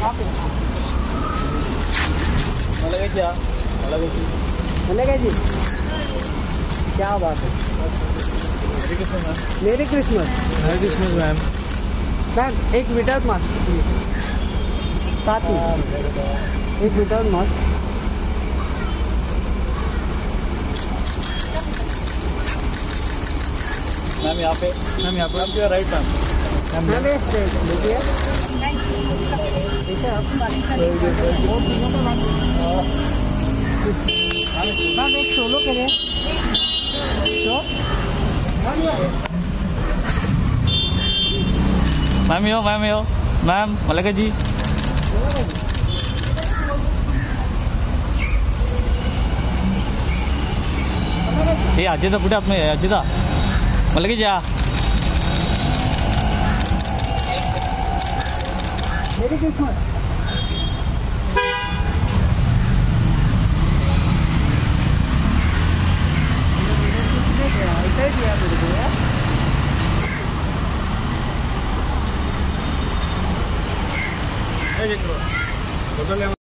क्या? जी। क्या बात है? Merry Christmas merry Christmas ma'am ma'am एक विदाउट मास्क साथ में। एक विदाउट मास्क मैम यहाँ पे मैम यहाँ पे मैम राइट मैम मैम देखिए। मैम यो मैम यो। मैम मला का जी हे अजिता आत नाही अजिता मला की जा मेरी क्रिसमस बदल